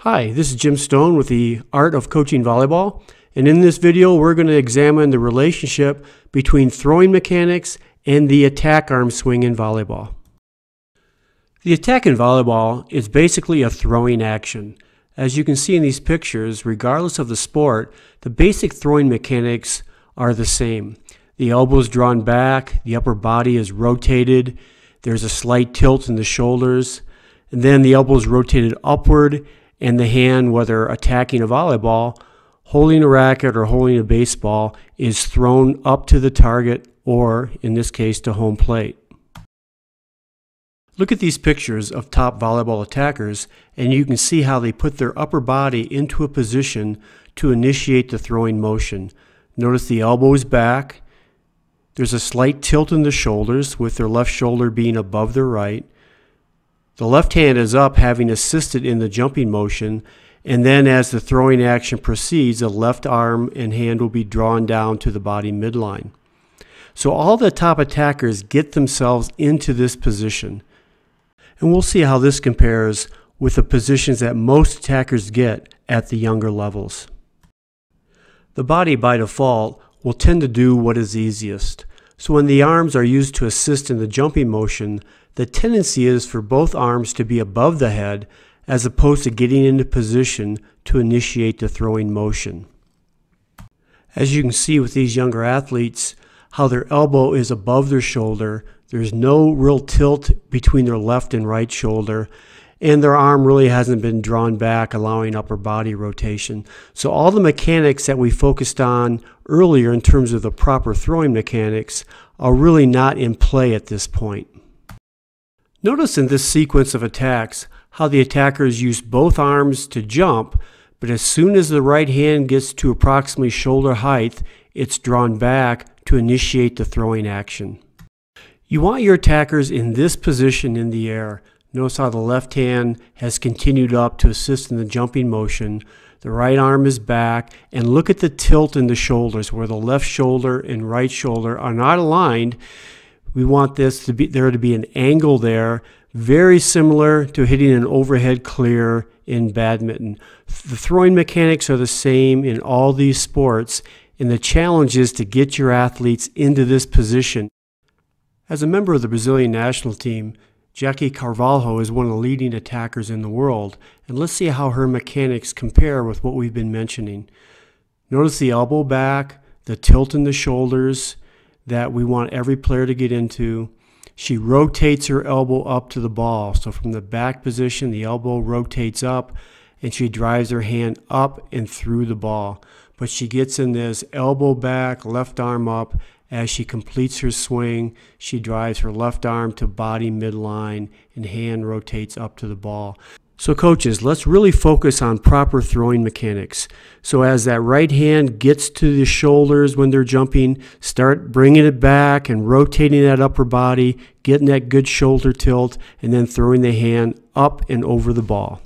Hi, this is Jim Stone with the Art of Coaching Volleyball, and in this video we're going to examine the relationship between throwing mechanics and the attack arm swing in volleyball. The attack in volleyball is basically a throwing action. As you can see in these pictures, regardless of the sport, the basic throwing mechanics are the same. The elbow is drawn back, the upper body is rotated, there's a slight tilt in the shoulders, and then the elbow is rotated upward and the hand, whether attacking a volleyball, holding a racket, or holding a baseball, is thrown up to the target or, in this case, to home plate. Look at these pictures of top volleyball attackers, and you can see how they put their upper body into a position to initiate the throwing motion. Notice the elbows back. There's a slight tilt in the shoulders, with their left shoulder being above their right. The left hand is up, having assisted in the jumping motion, and then as the throwing action proceeds, the left arm and hand will be drawn down to the body midline. So all the top attackers get themselves into this position. And we'll see how this compares with the positions that most attackers get at the younger levels. The body by default will tend to do what is easiest. So when the arms are used to assist in the jumping motion, the tendency is for both arms to be above the head as opposed to getting into position to initiate the throwing motion. As you can see with these younger athletes, how their elbow is above their shoulder, there's no real tilt between their left and right shoulder, and their arm really hasn't been drawn back, allowing upper body rotation. So all the mechanics that we focused on earlier in terms of the proper throwing mechanics are really not in play at this point. Notice in this sequence of attacks how the attackers use both arms to jump, but as soon as the right hand gets to approximately shoulder height, it's drawn back to initiate the throwing action. You want your attackers in this position in the air Notice how the left hand has continued up to assist in the jumping motion. The right arm is back, and look at the tilt in the shoulders where the left shoulder and right shoulder are not aligned. We want this to be there to be an angle there, very similar to hitting an overhead clear in badminton. The throwing mechanics are the same in all these sports, and the challenge is to get your athletes into this position. As a member of the Brazilian national team, Jackie Carvalho is one of the leading attackers in the world, and let's see how her mechanics compare with what we've been mentioning. Notice the elbow back, the tilt in the shoulders that we want every player to get into. She rotates her elbow up to the ball. So from the back position, the elbow rotates up and she drives her hand up and through the ball. But she gets in this elbow back, left arm up, as she completes her swing, she drives her left arm to body midline and hand rotates up to the ball. So, coaches, let's really focus on proper throwing mechanics. So, as that right hand gets to the shoulders when they're jumping, start bringing it back and rotating that upper body, getting that good shoulder tilt, and then throwing the hand up and over the ball.